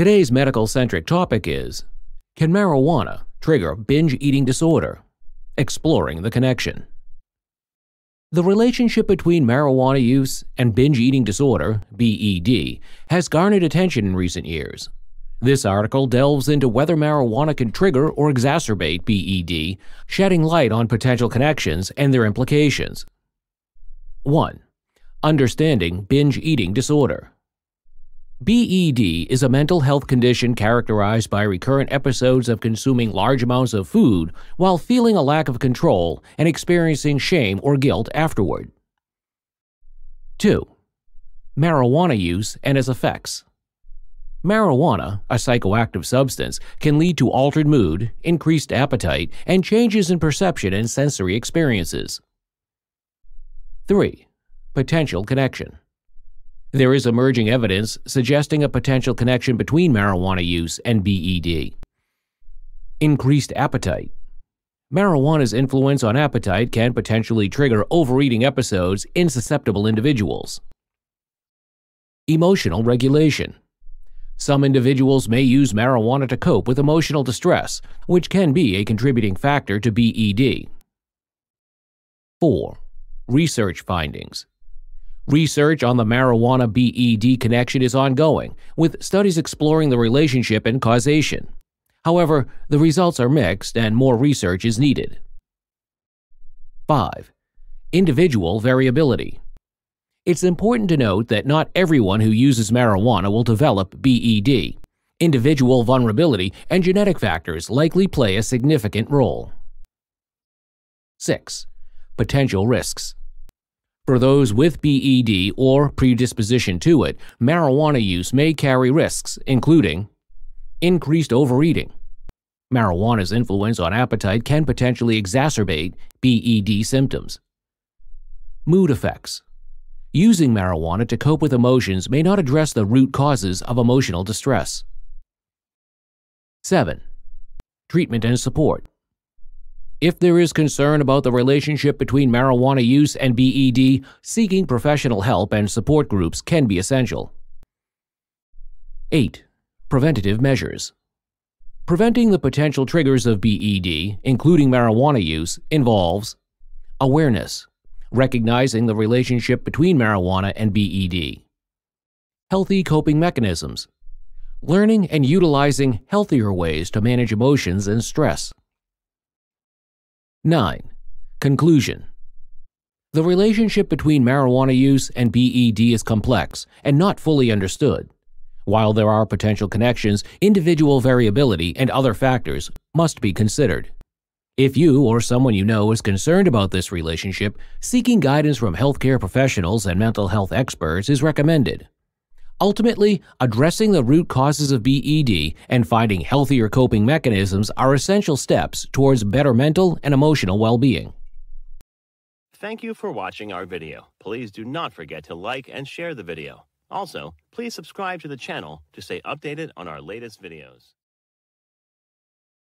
Today's medical centric topic is Can marijuana trigger binge eating disorder? Exploring the connection. The relationship between marijuana use and binge eating disorder, BED, has garnered attention in recent years. This article delves into whether marijuana can trigger or exacerbate BED, shedding light on potential connections and their implications. 1. Understanding binge eating disorder. BED is a mental health condition characterized by recurrent episodes of consuming large amounts of food while feeling a lack of control and experiencing shame or guilt afterward. 2. Marijuana use and its effects. Marijuana, a psychoactive substance, can lead to altered mood, increased appetite, and changes in perception and sensory experiences. 3. Potential connection. There is emerging evidence suggesting a potential connection between marijuana use and BED. Increased appetite. Marijuana's influence on appetite can potentially trigger overeating episodes in susceptible individuals. Emotional regulation. Some individuals may use marijuana to cope with emotional distress, which can be a contributing factor to BED. 4. Research findings. Research on the marijuana BED connection is ongoing, with studies exploring the relationship and causation. However, the results are mixed and more research is needed. 5. Individual variability. It's important to note that not everyone who uses marijuana will develop BED. Individual vulnerability and genetic factors likely play a significant role. 6. Potential risks. For those with BED or predisposition to it, marijuana use may carry risks, including increased overeating. Marijuana's influence on appetite can potentially exacerbate BED symptoms. Mood effects. Using marijuana to cope with emotions may not address the root causes of emotional distress. 7. Treatment and support. If there is concern about the relationship between marijuana use and BED, seeking professional help and support groups can be essential. 8. Preventative measures. Preventing the potential triggers of BED, including marijuana use, involves awareness, recognizing the relationship between marijuana and BED, healthy coping mechanisms, learning and utilizing healthier ways to manage emotions and stress. 9. Conclusion The relationship between marijuana use and BED is complex and not fully understood. While there are potential connections, individual variability and other factors must be considered. If you or someone you know is concerned about this relationship, seeking guidance from healthcare professionals and mental health experts is recommended. Ultimately, addressing the root causes of BED and finding healthier coping mechanisms are essential steps towards better mental and emotional well-being. Thank you for watching our video. Please do not forget to like and share the video. Also, please subscribe to the channel to stay updated on our latest videos.